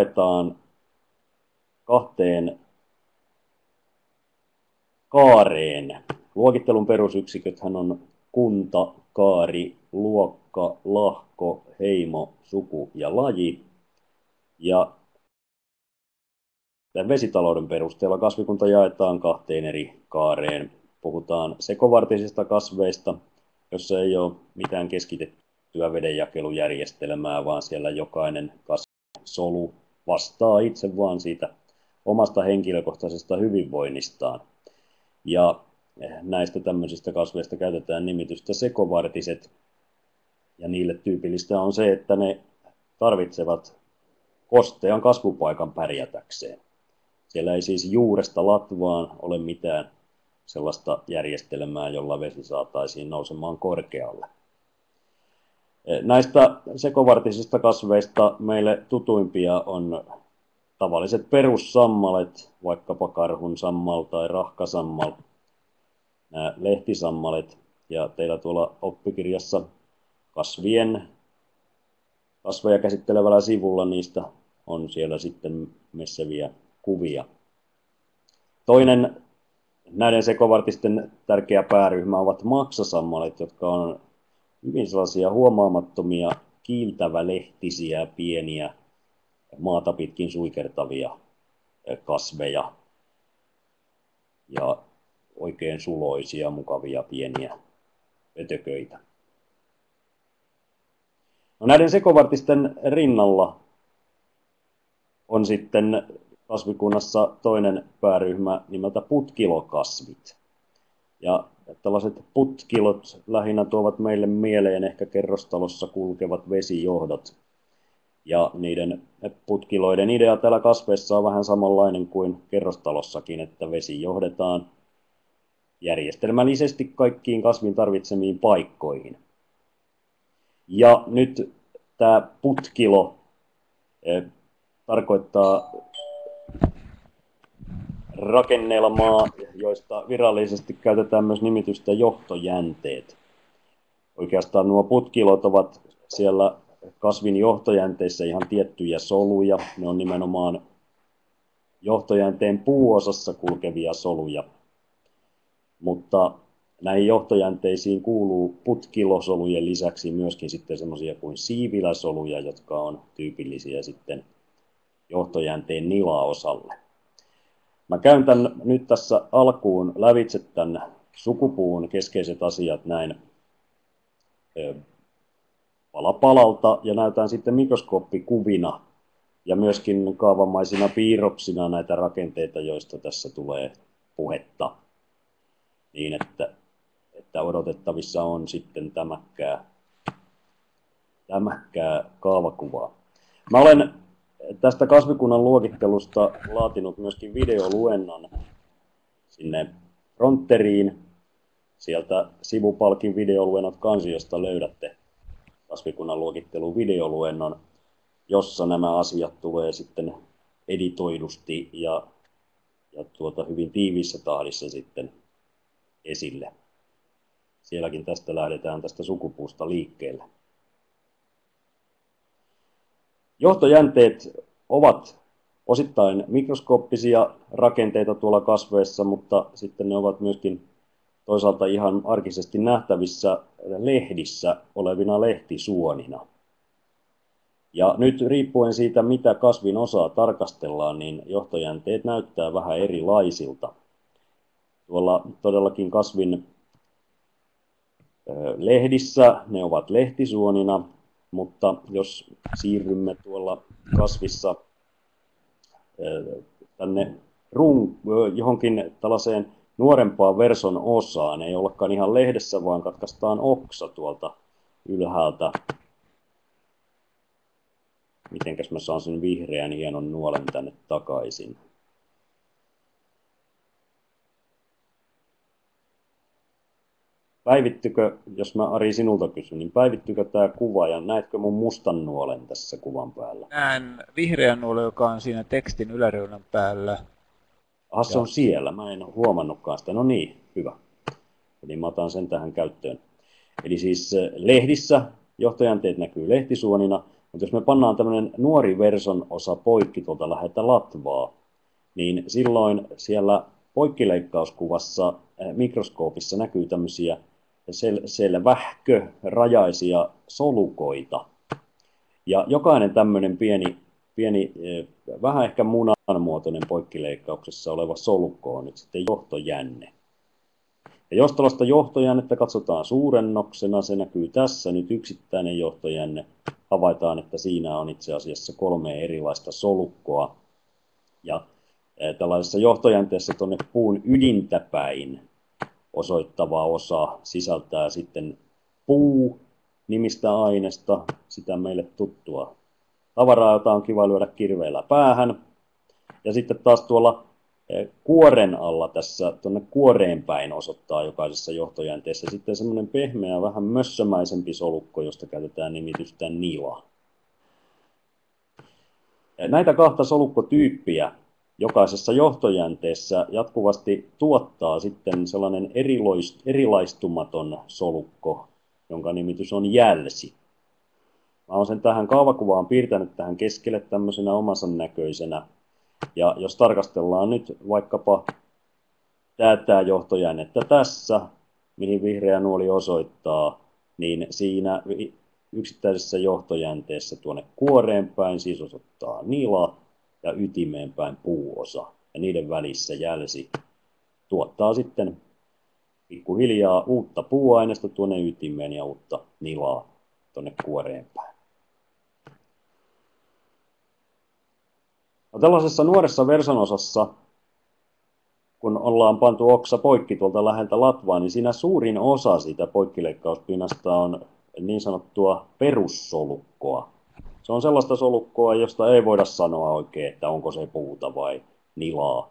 jaetaan kahteen kaareen. Luokittelun perusyksiköthän on kunta, kaari, luokka, lahko, heimo, suku ja laji. Ja tämän vesitalouden perusteella kasvikunta jaetaan kahteen eri kaareen. Puhutaan sekovartisista kasveista, jossa ei ole mitään keskitettyä vedenjakelujärjestelmää, vaan siellä jokainen kasvisolu vastaa itse vaan siitä omasta henkilökohtaisesta hyvinvoinnistaan. Ja näistä tämmöisistä kasveista käytetään nimitystä sekovartiset. Ja niille tyypillistä on se, että ne tarvitsevat kostean kasvupaikan pärjätäkseen. Siellä ei siis juuresta latvaan ole mitään sellaista järjestelmää, jolla vesi saataisiin nousemaan korkealle. Näistä sekovartisista kasveista meille tutuimpia on tavalliset perussammalet, vaikkapa karhun sammal tai rahkasammal, nämä lehtisammalet, ja teillä tuolla oppikirjassa kasvien, kasveja käsittelevällä sivulla niistä on siellä sitten messeviä kuvia. Toinen näiden sekovartisten tärkeä pääryhmä ovat maksasammalet, jotka on hyvin sellaisia huomaamattomia, kiiltävälehtisiä, pieniä, maata pitkin suikertavia kasveja. Ja oikein suloisia, mukavia, pieniä ötököitä. No näiden sekovartisten rinnalla on sitten kasvikunnassa toinen pääryhmä nimeltä putkilokasvit. Ja tällaiset putkilot lähinnä tuovat meille mieleen ehkä kerrostalossa kulkevat vesijohdot. Ja niiden putkiloiden idea täällä kasveissa on vähän samanlainen kuin kerrostalossakin, että vesi johdetaan järjestelmällisesti kaikkiin kasvin tarvitsemiin paikkoihin. Ja nyt tämä putkilo eh, tarkoittaa rakennelmaa, joista virallisesti käytetään myös nimitystä johtojänteet. Oikeastaan nuo putkilot ovat siellä kasvin johtojänteissä ihan tiettyjä soluja. Ne on nimenomaan johtojänteen puuosassa kulkevia soluja. Mutta näihin johtojänteisiin kuuluu putkilosolujen lisäksi myöskin sitten semmoisia kuin siiviläsoluja, jotka on tyypillisiä sitten johtojänteen nilaosalle. Mä käyn tämän nyt tässä alkuun lävitse tämän sukupuun keskeiset asiat näin pala palalta ja näytän sitten mikroskooppikuvina ja myöskin kaavamaisina piirroksina näitä rakenteita, joista tässä tulee puhetta niin, että, että odotettavissa on sitten tämäkkää, tämäkkää kaavakuvaa. Mä olen tästä kasvikunnan luokittelusta laatinut myöskin videoluennon sinne frontteriin. Sieltä sivupalkin videoluennot kansiosta löydätte kasvikunnan luokittelun videoluennon, jossa nämä asiat tulee sitten editoidusti ja, ja tuota, hyvin tiiviissä tahdissa sitten esille. Sielläkin tästä lähdetään tästä sukupuusta liikkeelle. Johtojänteet ovat osittain mikroskooppisia rakenteita tuolla kasveissa, mutta sitten ne ovat myöskin toisaalta ihan arkisesti nähtävissä lehdissä olevina lehtisuonina. Ja nyt riippuen siitä, mitä kasvin osaa tarkastellaan, niin johtojänteet näyttää vähän erilaisilta. Tuolla todellakin kasvin lehdissä ne ovat lehtisuonina, mutta jos siirrymme tuolla kasvissa tänne run, johonkin tällaiseen nuorempaan verson osaan, ei ollakaan ihan lehdessä, vaan katkaistaan oksa tuolta ylhäältä. Mitenkäs mä saan sen vihreän hienon nuolen tänne takaisin. Päivittykö, jos mä Ari sinulta kysyn, niin päivittykö tämä kuva ja näetkö mun mustan nuolen tässä kuvan päällä? Näen vihreän nuolen, joka on siinä tekstin yläreunan päällä. Ah, se on siellä. Mä en huomannutkaan sitä. No niin, hyvä. Eli mä otan sen tähän käyttöön. Eli siis lehdissä johtojanteet näkyy lehtisuonina, Mutta jos me pannaan tämmöinen nuori verson osa poikki tuolta läheltä latvaa, niin silloin siellä poikkileikkauskuvassa eh, mikroskoopissa näkyy tämmöisiä sel- selvähkö rajaisia solukoita. Ja jokainen tämmöinen pieni, pieni vähän ehkä munanmuotoinen poikkileikkauksessa oleva solukko on nyt sitten johtojänne. Ja jos tällaista johtojännettä katsotaan suurennoksena, se näkyy tässä nyt yksittäinen johtojänne, havaitaan, että siinä on itse asiassa kolme erilaista solukkoa. Ja tällaisessa johtojänteessä tuonne puun ydintä päin osoittava osa sisältää sitten puu nimistä aineesta, sitä meille tuttua tavaraa, jota on kiva lyödä kirveellä päähän. Ja sitten taas tuolla kuoren alla tässä tuonne kuoreen päin osoittaa jokaisessa johtojänteessä sitten semmoinen pehmeä, vähän mössömäisempi solukko, josta käytetään nimitystä nila. Näitä kahta solukkotyyppiä jokaisessa johtojänteessä jatkuvasti tuottaa sitten sellainen erilaistumaton solukko, jonka nimitys on jälsi. Mä olen sen tähän kaavakuvaan piirtänyt tähän keskelle tämmöisenä omansa näköisenä ja jos tarkastellaan nyt vaikkapa tätä johtojännettä tässä, mihin vihreä nuoli osoittaa, niin siinä yksittäisessä johtojänteessä tuonne kuoreen päin siis osoittaa nila ja ytimeen päin puuosa. Ja niiden välissä jälsi tuottaa sitten pikkuhiljaa uutta puuaineesta tuonne ytimeen ja uutta nilaa tuonne kuoreen päin. No tällaisessa nuoressa versonosassa, kun ollaan pantu oksa poikki tuolta läheltä latvaa, niin siinä suurin osa siitä poikkileikkauspinnasta on niin sanottua perussolukkoa. Se on sellaista solukkoa, josta ei voida sanoa oikein, että onko se puuta vai nilaa.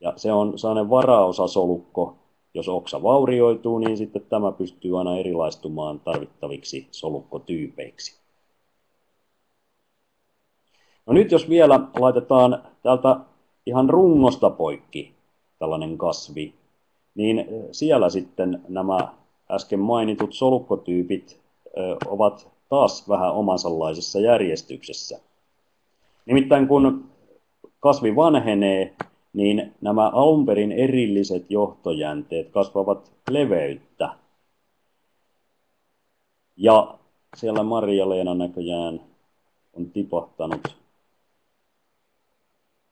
Ja se on sellainen varaosasolukko, jos oksa vaurioituu, niin sitten tämä pystyy aina erilaistumaan tarvittaviksi solukkotyypeiksi. No nyt jos vielä laitetaan täältä ihan rungosta poikki tällainen kasvi, niin siellä sitten nämä äsken mainitut solukkotyypit ovat taas vähän omansallaisessa järjestyksessä. Nimittäin kun kasvi vanhenee, niin nämä alunperin erilliset johtojänteet kasvavat leveyttä. Ja siellä Maria-Leena näköjään on tipahtanut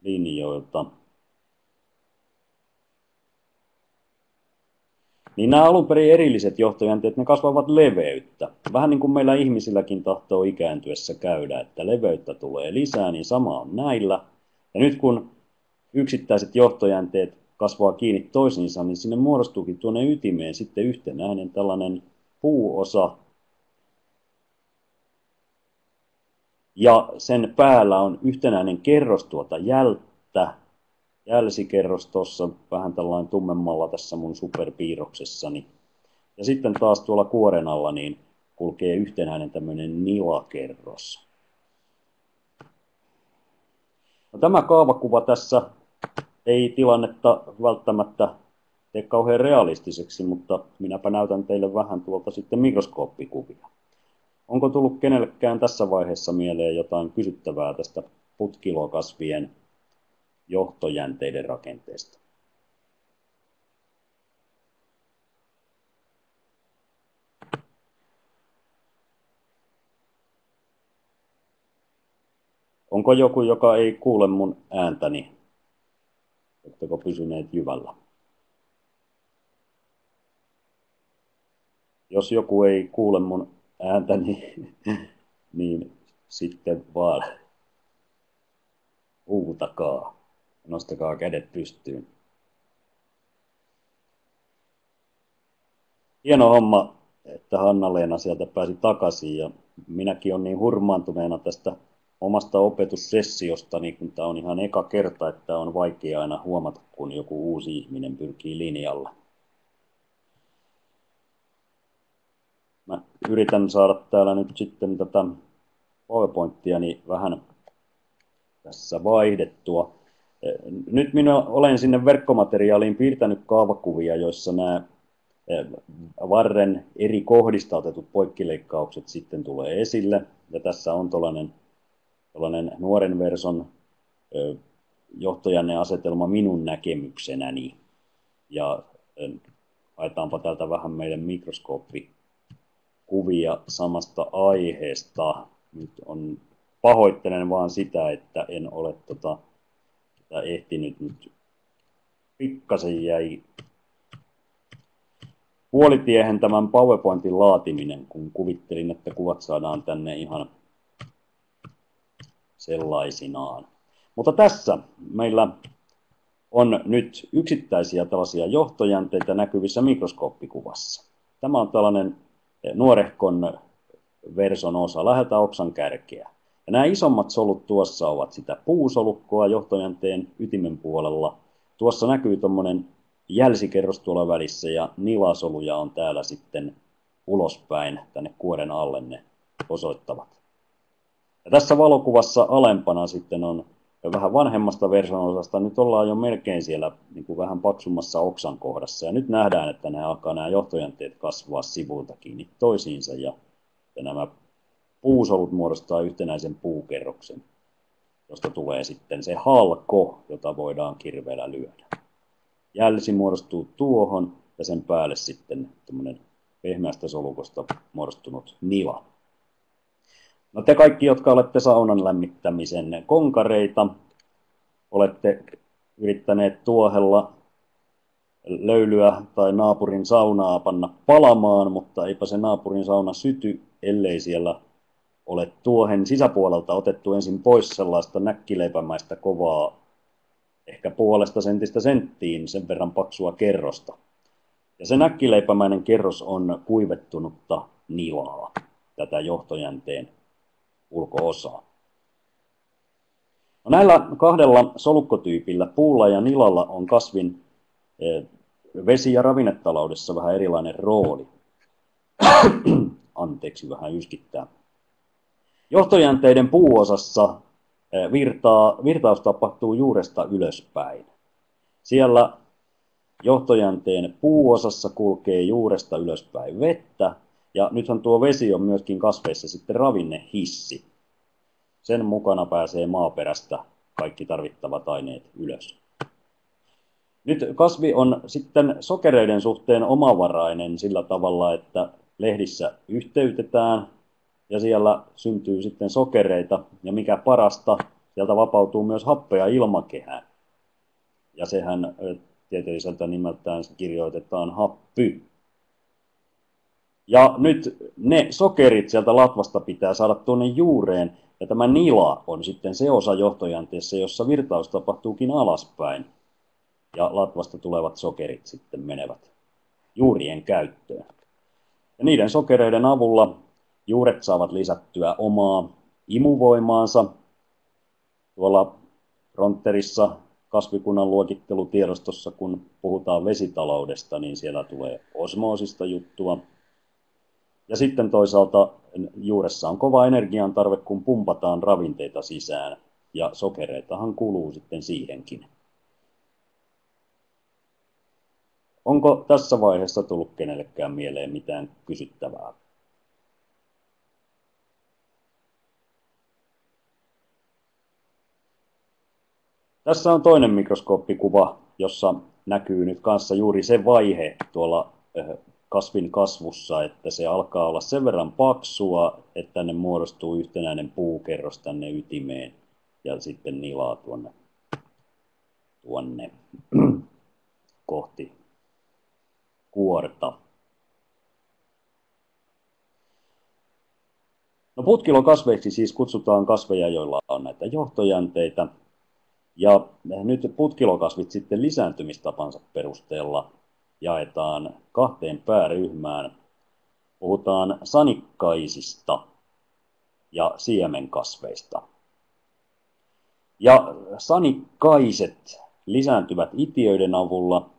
linjoilta. Niin nämä alun perin erilliset johtojänteet, ne kasvavat leveyttä. Vähän niin kuin meillä ihmisilläkin tahtoo ikääntyessä käydä, että leveyttä tulee lisää, niin sama on näillä. Ja nyt kun yksittäiset johtojänteet kasvaa kiinni toisiinsa, niin sinne muodostuukin tuonne ytimeen sitten yhtenäinen tällainen puuosa, Ja sen päällä on yhtenäinen kerros tuota jälttä, jälsikerros tuossa vähän tällainen tummemmalla tässä mun superpiirroksessani. Ja sitten taas tuolla kuoren alla niin kulkee yhtenäinen tämmöinen nilakerros. No, tämä kaavakuva tässä ei tilannetta välttämättä tee kauhean realistiseksi, mutta minäpä näytän teille vähän tuolta sitten mikroskooppikuvia. Onko tullut kenellekään tässä vaiheessa mieleen jotain kysyttävää tästä putkilokasvien johtojänteiden rakenteesta? Onko joku, joka ei kuule mun ääntäni? Oletteko pysyneet jyvällä? Jos joku ei kuule mun ääntä, niin, niin sitten vaan huutakaa. Nostakaa kädet pystyyn. Hieno homma, että Hanna-Leena sieltä pääsi takaisin ja minäkin on niin hurmaantuneena tästä omasta opetussessiosta, niin kun tämä on ihan eka kerta, että on vaikea aina huomata, kun joku uusi ihminen pyrkii linjalle. Mä yritän saada täällä nyt sitten tätä PowerPointia niin vähän tässä vaihdettua. Nyt minä olen sinne verkkomateriaaliin piirtänyt kaavakuvia, joissa nämä varren eri kohdista otetut poikkileikkaukset sitten tulee esille. Ja tässä on tuollainen, tuollainen nuoren verson johtajanne asetelma minun näkemyksenäni. Ja haetaanpa täältä vähän meidän mikroskooppikuvia samasta aiheesta. Nyt on pahoittelen vaan sitä, että en ole tota, ehtinyt nyt pikkasen jäi puolitiehen tämän PowerPointin laatiminen, kun kuvittelin, että kuvat saadaan tänne ihan sellaisinaan. Mutta tässä meillä on nyt yksittäisiä tällaisia johtojänteitä näkyvissä mikroskooppikuvassa. Tämä on tällainen nuorehkon verson osa. Lähetään oksan kärkeä. Ja nämä isommat solut tuossa ovat sitä puusolukkoa johtojänteen ytimen puolella. Tuossa näkyy tuommoinen jälsikerros tuolla välissä ja nilasoluja on täällä sitten ulospäin tänne kuoren alle ne osoittavat. Ja tässä valokuvassa alempana sitten on vähän vanhemmasta version osasta. Nyt ollaan jo melkein siellä niin kuin vähän paksummassa oksan kohdassa. Ja nyt nähdään, että nämä alkaa nämä johtojänteet kasvaa sivuilta kiinni toisiinsa. Ja, ja nämä puusolut muodostaa yhtenäisen puukerroksen, josta tulee sitten se halko, jota voidaan kirveellä lyödä. Jälsi muodostuu tuohon ja sen päälle sitten tämmöinen pehmeästä solukosta muodostunut nila. No te kaikki, jotka olette saunan lämmittämisen konkareita, olette yrittäneet tuohella löylyä tai naapurin saunaa panna palamaan, mutta eipä se naapurin sauna syty, ellei siellä ole tuohen sisäpuolelta otettu ensin pois sellaista näkkileipämäistä kovaa, ehkä puolesta sentistä senttiin sen verran paksua kerrosta. Ja se näkkileipämäinen kerros on kuivettunutta nilaa, tätä johtojänteen ulkoosaa. No näillä kahdella solukkotyypillä, puulla ja nilalla, on kasvin eh, vesi- ja ravinnetaloudessa vähän erilainen rooli. Anteeksi, vähän yskittää. Johtojänteiden puuosassa eh, virtaa, virtaus tapahtuu juuresta ylöspäin. Siellä johtojänteen puuosassa kulkee juuresta ylöspäin vettä, ja nythän tuo vesi on myöskin kasveissa sitten ravinnehissi. Sen mukana pääsee maaperästä kaikki tarvittavat aineet ylös. Nyt kasvi on sitten sokereiden suhteen omavarainen sillä tavalla, että lehdissä yhteytetään ja siellä syntyy sitten sokereita ja mikä parasta, sieltä vapautuu myös happea ilmakehään. Ja sehän tieteelliseltä nimeltään kirjoitetaan happy. Ja nyt ne sokerit sieltä latvasta pitää saada tuonne juureen, ja tämä nila on sitten se osa johtojänteessä, jossa virtaus tapahtuukin alaspäin. Ja latvasta tulevat sokerit sitten menevät juurien käyttöön. Ja niiden sokereiden avulla juuret saavat lisättyä omaa imuvoimaansa. Tuolla frontterissa kasvikunnan luokittelutiedostossa, kun puhutaan vesitaloudesta, niin siellä tulee osmoosista juttua, ja sitten toisaalta juuressa on kova energian tarve, kun pumpataan ravinteita sisään, ja sokereitahan kuluu sitten siihenkin. Onko tässä vaiheessa tullut kenellekään mieleen mitään kysyttävää? Tässä on toinen mikroskooppikuva, jossa näkyy nyt kanssa juuri se vaihe tuolla eh, kasvin kasvussa, että se alkaa olla sen verran paksua, että tänne muodostuu yhtenäinen puukerros tänne ytimeen ja sitten nilaa tuonne, tuonne kohti kuorta. No putkilokasveiksi siis kutsutaan kasveja, joilla on näitä johtojänteitä. Ja nyt putkilokasvit sitten lisääntymistapansa perusteella jaetaan kahteen pääryhmään. Puhutaan sanikkaisista ja siemenkasveista. Ja sanikkaiset lisääntyvät itiöiden avulla.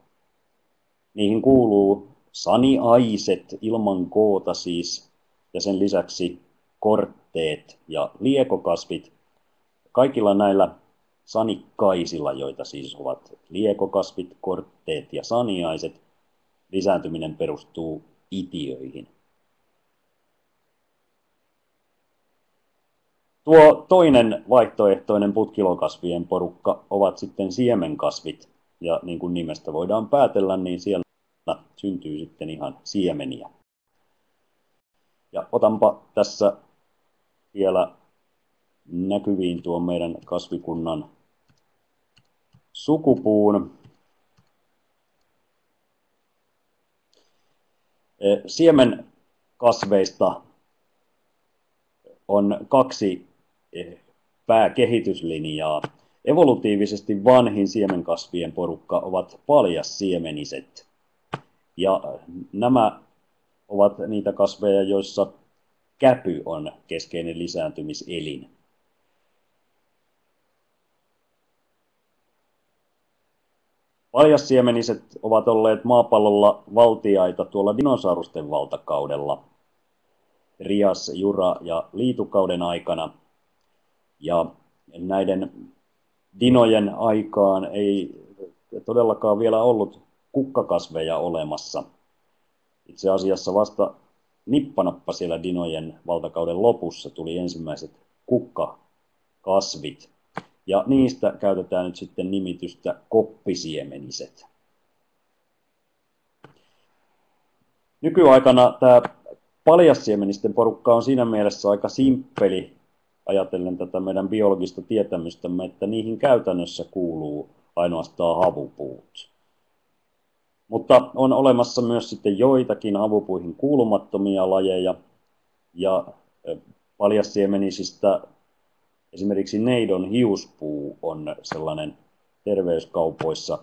Niihin kuuluu saniaiset ilman koota siis, ja sen lisäksi kortteet ja liekokasvit. Kaikilla näillä sanikkaisilla, joita siis ovat liekokasvit, kortteet ja saniaiset, lisääntyminen perustuu itiöihin. Tuo toinen vaihtoehtoinen putkilokasvien porukka ovat sitten siemenkasvit. Ja niin kuin nimestä voidaan päätellä, niin siellä syntyy sitten ihan siemeniä. Ja otanpa tässä vielä näkyviin tuon meidän kasvikunnan sukupuun. E, siemenkasveista on kaksi e, pääkehityslinjaa. Evolutiivisesti vanhin siemenkasvien porukka ovat paljassiemeniset. Ja nämä ovat niitä kasveja, joissa käpy on keskeinen lisääntymiselin. Paljassiemeniset ovat olleet maapallolla valtiaita tuolla dinosaurusten valtakaudella, Rias, Jura ja Liitukauden aikana. Ja näiden dinojen aikaan ei todellakaan vielä ollut kukkakasveja olemassa. Itse asiassa vasta nippanappa siellä dinojen valtakauden lopussa tuli ensimmäiset kukkakasvit. Ja niistä käytetään nyt sitten nimitystä koppisiemeniset. Nykyaikana tämä paljassiemenisten porukka on siinä mielessä aika simppeli ajatellen tätä meidän biologista tietämystämme, että niihin käytännössä kuuluu ainoastaan havupuut. Mutta on olemassa myös sitten joitakin havupuihin kuulumattomia lajeja, ja paljassiemenisistä esimerkiksi neidon hiuspuu on sellainen terveyskaupoissa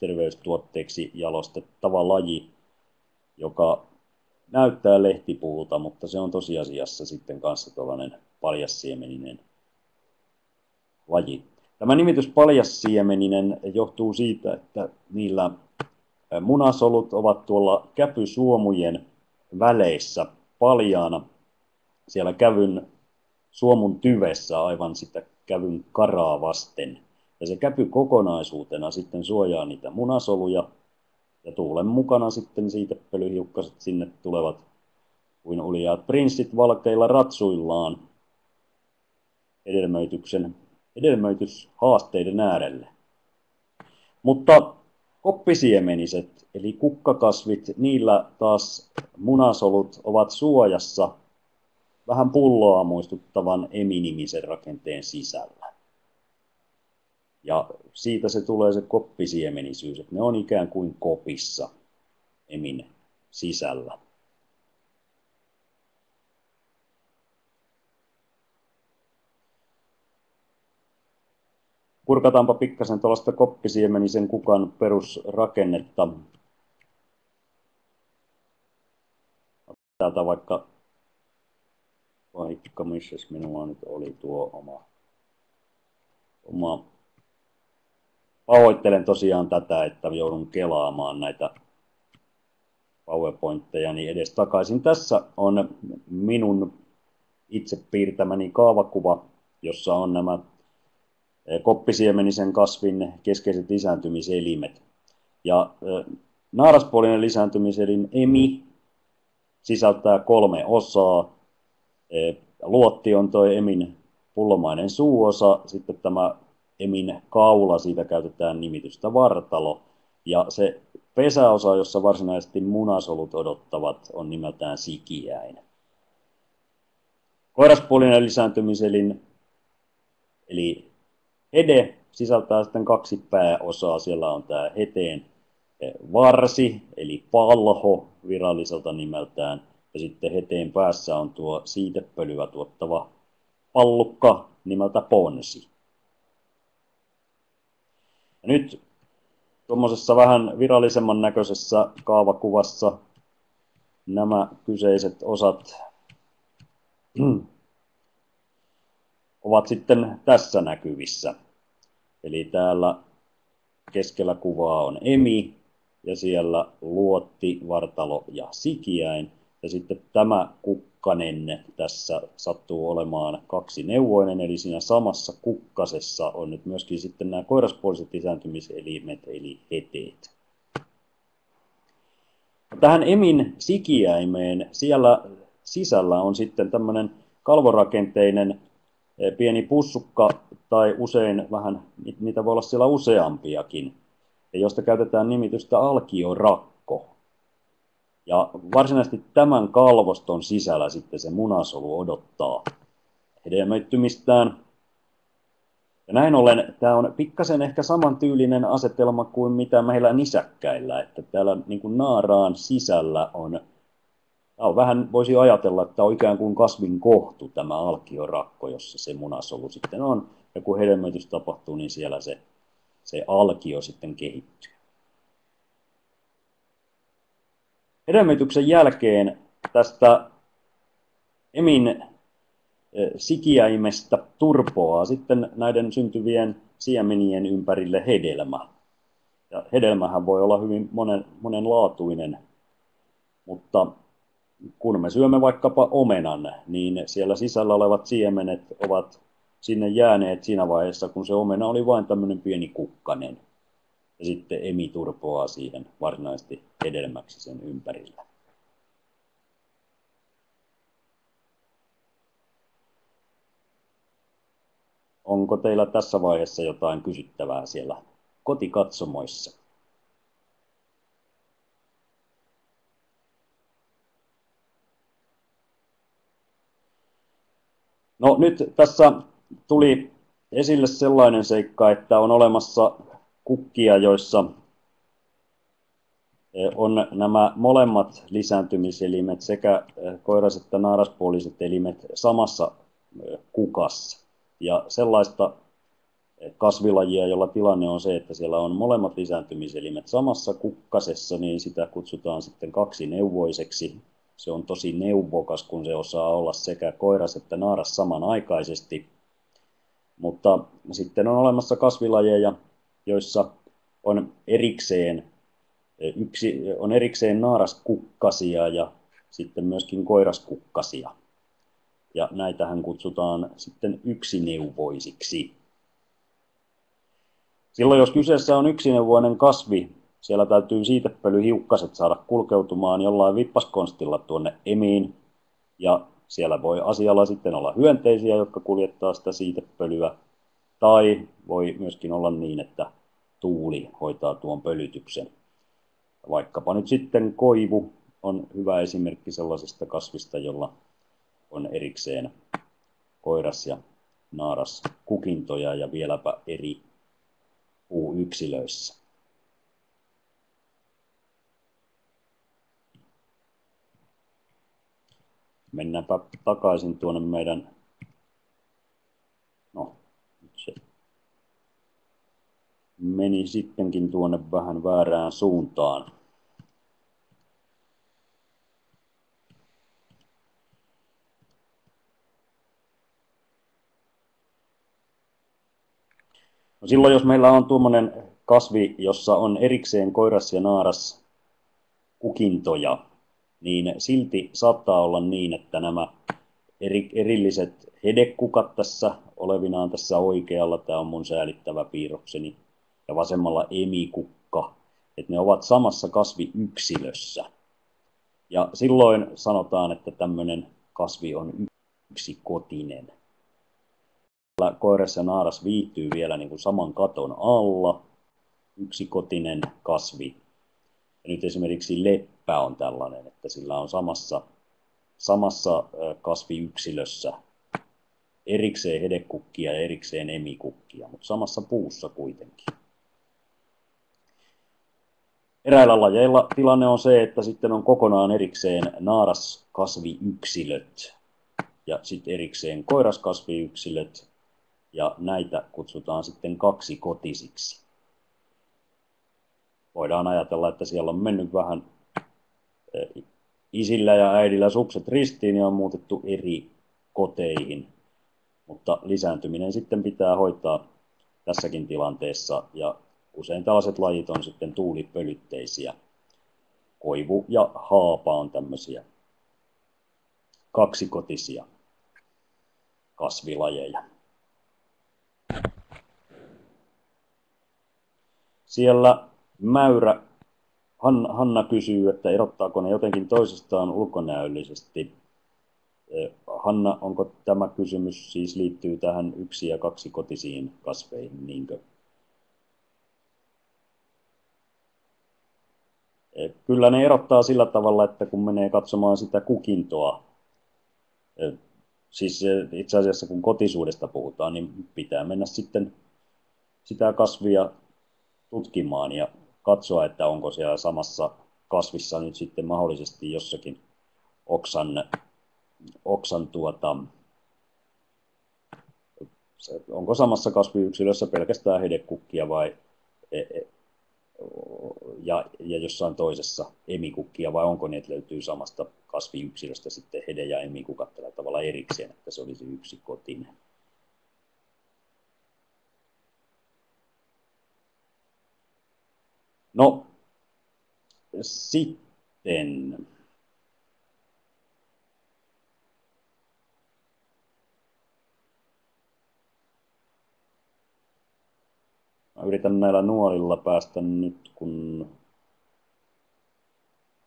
terveystuotteeksi jalostettava laji, joka näyttää lehtipuulta, mutta se on tosiasiassa sitten kanssa tällainen paljassiemeninen laji. Tämä nimitys paljassiemeninen johtuu siitä, että niillä munasolut ovat tuolla käpysuomujen väleissä paljaana siellä kävyn suomun tyvessä aivan sitä kävyn karaa vasten. Ja se käpy kokonaisuutena sitten suojaa niitä munasoluja ja tuulen mukana sitten siitä pölyhiukkaset sinne tulevat kuin uliaat prinssit valkeilla ratsuillaan hedelmöityksen, hedelmöityshaasteiden äärelle. Mutta koppisiemeniset, eli kukkakasvit, niillä taas munasolut ovat suojassa vähän pulloa muistuttavan eminimisen rakenteen sisällä. Ja siitä se tulee se koppisiemenisyys, että ne on ikään kuin kopissa emin sisällä. Kurkataanpa pikkasen tuollaista koppisiemenisen kukan perusrakennetta. Täältä vaikka, vaikka missä minulla nyt oli tuo oma, oma Pahoittelen tosiaan tätä, että joudun kelaamaan näitä PowerPointteja niin edes takaisin. Tässä on minun itse piirtämäni kaavakuva, jossa on nämä eh, koppisiemenisen kasvin keskeiset lisääntymiselimet. Ja eh, naaraspuolinen lisääntymiselin emi sisältää kolme osaa. Luotti on tuo emin pullomainen suuosa, sitten tämä emin kaula, siitä käytetään nimitystä vartalo. Ja se pesäosa, jossa varsinaisesti munasolut odottavat, on nimeltään sikiäin. Koiraspuolinen lisääntymiselin, eli hede, sisältää sitten kaksi pääosaa. Siellä on tämä heteen varsi, eli palho viralliselta nimeltään, ja sitten heteen päässä on tuo siitepölyä tuottava pallukka nimeltä ponsi. Ja nyt tuommoisessa vähän virallisemman näköisessä kaavakuvassa nämä kyseiset osat ovat sitten tässä näkyvissä. Eli täällä keskellä kuvaa on emi ja siellä luotti, vartalo ja sikiäin. Ja sitten tämä kukkanen tässä sattuu olemaan kaksi neuvoinen, eli siinä samassa kukkasessa on nyt myöskin sitten nämä koiraspuoliset lisääntymiselimet, eli heteet. Tähän emin sikiäimeen siellä sisällä on sitten tämmöinen kalvorakenteinen pieni pussukka tai usein vähän, niitä voi olla siellä useampiakin, josta käytetään nimitystä alkiorakko. Ja varsinaisesti tämän kalvoston sisällä sitten se munasolu odottaa hedelmöittymistään. Ja näin ollen tämä on pikkasen ehkä samantyylinen asetelma kuin mitä meillä nisäkkäillä, että täällä niin kuin naaraan sisällä on, on vähän voisi ajatella, että on ikään kuin kasvin kohtu tämä alkiorakko, jossa se munasolu sitten on. Ja kun hedelmöitys tapahtuu, niin siellä se, se alkio sitten kehittyy. Hedelmöityksen jälkeen tästä emin sikiäimestä turpoaa sitten näiden syntyvien siemenien ympärille hedelmä. Ja hedelmähän voi olla hyvin monen, monenlaatuinen, mutta kun me syömme vaikkapa omenan, niin siellä sisällä olevat siemenet ovat sinne jääneet siinä vaiheessa, kun se omena oli vain tämmöinen pieni kukkanen. Ja sitten emi turpoaa siihen varsinaisesti hedelmäksi sen ympärillä. Onko teillä tässä vaiheessa jotain kysyttävää siellä kotikatsomoissa? No nyt tässä tuli esille sellainen seikka, että on olemassa kukkia, joissa e, on nämä molemmat lisääntymiselimet, sekä e, koiras- että naaraspuoliset elimet samassa e, kukassa. Ja sellaista kasvilajia, jolla tilanne on se, että siellä on molemmat lisääntymiselimet samassa kukkasessa, niin sitä kutsutaan sitten kaksi neuvoiseksi. Se on tosi neuvokas, kun se osaa olla sekä koiras että naaras samanaikaisesti. Mutta sitten on olemassa kasvilajeja, joissa on erikseen, yksi, on erikseen naaraskukkasia ja sitten myöskin koiraskukkasia ja näitähän kutsutaan sitten yksineuvoisiksi. Silloin jos kyseessä on yksineuvoinen kasvi, siellä täytyy siitepölyhiukkaset saada kulkeutumaan jollain vippaskonstilla tuonne emiin, ja siellä voi asialla sitten olla hyönteisiä, jotka kuljettaa sitä siitepölyä, tai voi myöskin olla niin, että tuuli hoitaa tuon pölytyksen. Vaikkapa nyt sitten koivu on hyvä esimerkki sellaisesta kasvista, jolla on erikseen koiras ja naaras kukintoja ja vieläpä eri puuyksilöissä. Mennäänpä takaisin tuonne meidän, no nyt se meni sittenkin tuonne vähän väärään suuntaan. No silloin, jos meillä on tuommoinen kasvi, jossa on erikseen koiras ja naaras kukintoja, niin silti saattaa olla niin, että nämä eri, erilliset hedekukat tässä olevinaan tässä oikealla, tämä on mun säälittävä piirrokseni, ja vasemmalla emikukka, että ne ovat samassa kasviyksilössä. Ja silloin sanotaan, että tämmöinen kasvi on yksikotinen koiras ja naaras viihtyy vielä niin kuin saman katon alla, yksikotinen kasvi. Ja nyt esimerkiksi leppä on tällainen, että sillä on samassa, samassa kasviyksilössä erikseen hedekukkia ja erikseen emikukkia, mutta samassa puussa kuitenkin. Eräillä lajeilla tilanne on se, että sitten on kokonaan erikseen naaraskasviyksilöt ja sitten erikseen koiraskasviyksilöt ja näitä kutsutaan sitten kaksi kotisiksi. Voidaan ajatella, että siellä on mennyt vähän isillä ja äidillä sukset ristiin ja on muutettu eri koteihin, mutta lisääntyminen sitten pitää hoitaa tässäkin tilanteessa ja usein tällaiset lajit on sitten tuulipölytteisiä. Koivu ja haapa on tämmöisiä kaksikotisia kasvilajeja. Siellä Mäyrä, Hanna kysyy, että erottaako ne jotenkin toisistaan ulkonäöllisesti. Hanna, onko tämä kysymys siis liittyy tähän yksi- ja kaksi kotisiin kasveihin, niinkö? Kyllä ne erottaa sillä tavalla, että kun menee katsomaan sitä kukintoa, siis itse asiassa kun kotisuudesta puhutaan, niin pitää mennä sitten sitä kasvia tutkimaan ja katsoa, että onko siellä samassa kasvissa nyt sitten mahdollisesti jossakin oksan, oksan tuota, onko samassa kasviyksilössä pelkästään hedekukkia vai e, e, ja, ja jossain toisessa emikukkia, vai onko ne, että löytyy samasta kasviyksilöstä sitten hede- ja emikukat tällä tavalla erikseen, että se olisi yksi kotinen. No, sitten Yritän näillä nuorilla päästä nyt, kun,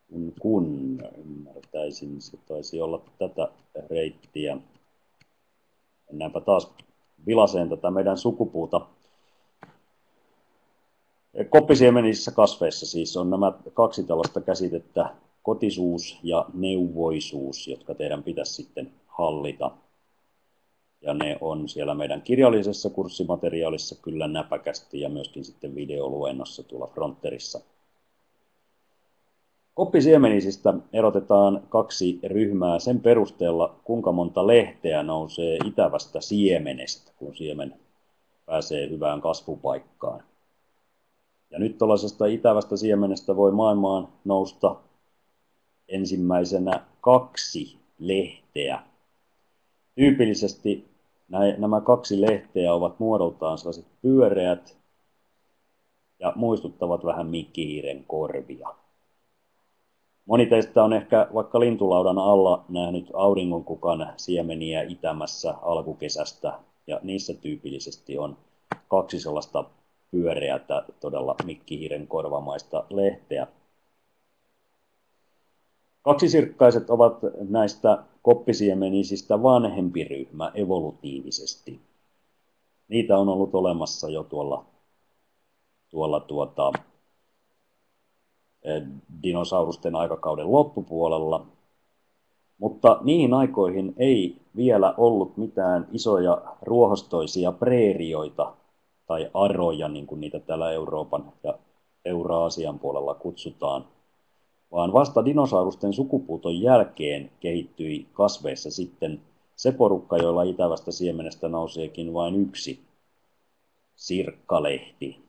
kun, kun ymmärtäisin, se taisi olla tätä reittiä. Mennäänpä taas vilaseen tätä meidän sukupuuta. Koppisiemenissä kasveissa siis on nämä kaksi tällaista käsitettä, kotisuus ja neuvoisuus, jotka teidän pitäisi sitten hallita ja ne on siellä meidän kirjallisessa kurssimateriaalissa kyllä näpäkästi ja myöskin sitten videoluennossa tuolla fronterissa. Koppisiemenisistä erotetaan kaksi ryhmää sen perusteella, kuinka monta lehteä nousee itävästä siemenestä, kun siemen pääsee hyvään kasvupaikkaan. Ja nyt tuollaisesta itävästä siemenestä voi maailmaan nousta ensimmäisenä kaksi lehteä Tyypillisesti nämä kaksi lehteä ovat muodoltaan sellaiset pyöreät ja muistuttavat vähän mikkihiiren korvia. Moni teistä on ehkä vaikka lintulaudan alla nähnyt auringonkukan siemeniä itämässä alkukesästä, ja niissä tyypillisesti on kaksi sellaista pyöreätä, todella mikkihiiren korvamaista lehteä. Kaksisirkkaiset ovat näistä koppisiemenisistä vanhempi ryhmä evolutiivisesti. Niitä on ollut olemassa jo tuolla, tuolla tuota, eh, dinosaurusten aikakauden loppupuolella, mutta niihin aikoihin ei vielä ollut mitään isoja ruohostoisia preerioita tai aroja, niin kuin niitä täällä Euroopan ja Euraasian puolella kutsutaan – vaan vasta dinosaurusten sukupuuton jälkeen kehittyi kasveissa sitten se porukka, jolla itävästä siemenestä nouseekin vain yksi sirkkalehti.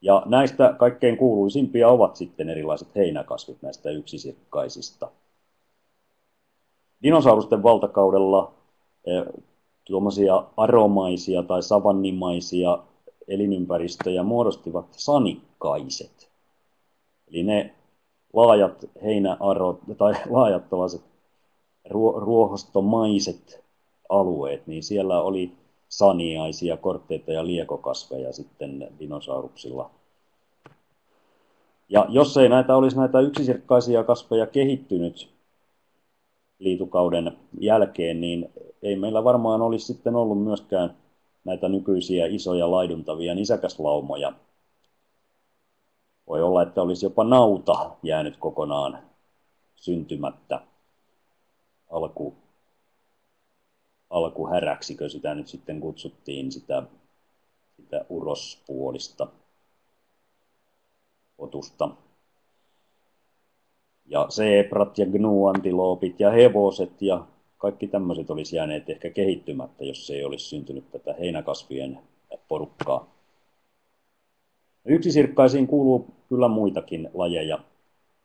Ja näistä kaikkein kuuluisimpia ovat sitten erilaiset heinäkasvit näistä yksisirkkaisista. Dinosaurusten valtakaudella eh, tuommoisia aromaisia tai savannimaisia elinympäristöjä muodostivat sanikkaiset. Eli ne laajat heinäarot tai laajat tällaiset ruohostomaiset alueet, niin siellä oli saniaisia, kortteita ja liekokasveja sitten dinosauruksilla. Ja jos ei näitä olisi näitä yksisirkkaisia kasveja kehittynyt liitukauden jälkeen, niin ei meillä varmaan olisi sitten ollut myöskään näitä nykyisiä isoja laiduntavia nisäkäslaumoja, voi olla, että olisi jopa nauta jäänyt kokonaan syntymättä alku, alkuhäräksikö sitä nyt sitten kutsuttiin, sitä, sitä urospuolista otusta. Ja zebrat ja gnuantiloopit ja hevoset ja kaikki tämmöiset olisi jääneet ehkä kehittymättä, jos ei olisi syntynyt tätä heinäkasvien porukkaa. Yksisirkkaisiin kuuluu kyllä muitakin lajeja,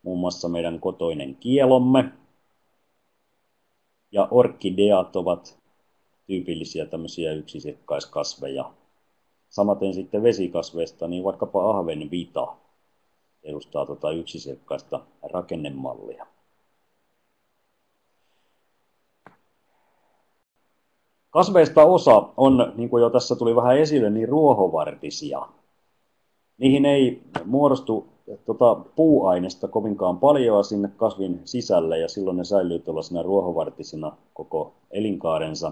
muun muassa meidän kotoinen kielomme. Ja orkideat ovat tyypillisiä tämmöisiä yksisirkkaiskasveja. Samaten sitten vesikasveista, niin vaikkapa ahven vita edustaa tuota yksisirkkaista rakennemallia. Kasveista osa on, niin kuin jo tässä tuli vähän esille, niin ruohovartisia. Niihin ei muodostu tota, puuainesta kovinkaan paljon sinne kasvin sisälle ja silloin ne säilyy tuollaisina ruohovartisina koko elinkaarensa.